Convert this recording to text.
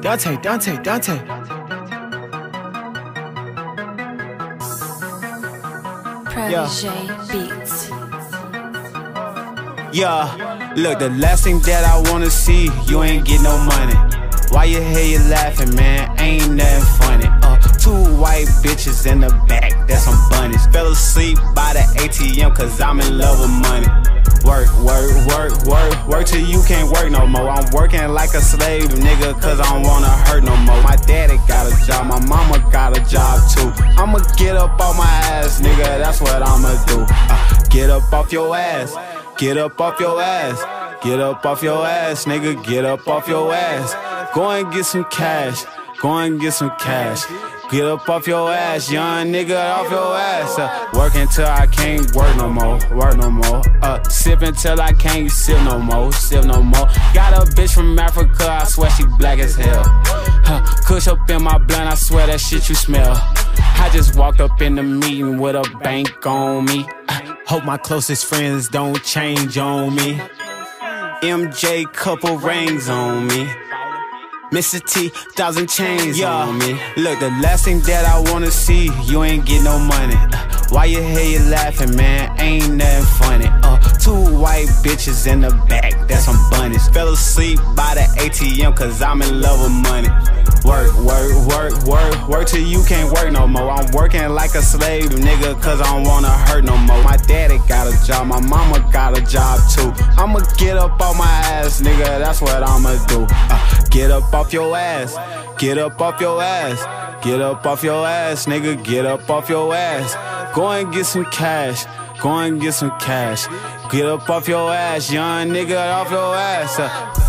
Dante, Dante, Dante. Protege Beats. Yeah, look, the last thing that I wanna see, you ain't get no money. Why you here you laughing, man? Ain't nothing funny. Uh, two white bitches in the back, that's some bunnies. Fell asleep by the ATM, cause I'm in love with money. Work, work, work, work, work till you can't work no more. I'm working like a slave, nigga, cause I don't wanna hurt no more. My daddy got a job, my mama got a job too. I'ma get up on my ass, nigga, that's what I'ma do. Uh, get up off your ass, get up off your ass, get up off your ass, nigga, get up off your ass. Go and get some cash, go and get some cash. Get up off your ass, young nigga, off your ass. Uh, working till I can't work no more, work no more. Uh, sipping till I can't sip no more, sip no more. Got a bitch from Africa, I swear she black as hell. Huh, kush up in my blunt, I swear that shit you smell. I just walked up in the meeting with a bank on me. Uh, hope my closest friends don't change on me. MJ couple rings on me. Mr. T, thousand chains yeah. on me. Look, the last thing that I wanna see, you ain't get no money. Why you here you laughing, man? Ain't nothing funny. Uh, two white bitches in the back, that's some bunnies. Fell asleep by the ATM, cause I'm in love with money. Work, work, work, work, work till you can't work no more. I'm working like a slave, nigga, cause I don't wanna hurt no more. My daddy got a job, my mama got a job too. I'ma get up on my ass, nigga, that's what I'ma do. Uh, get up off your ass, get up off your ass, get up off your ass, nigga, get up off your ass. Go and get some cash, go and get some cash. Get up off your ass, young nigga, off your ass. Uh,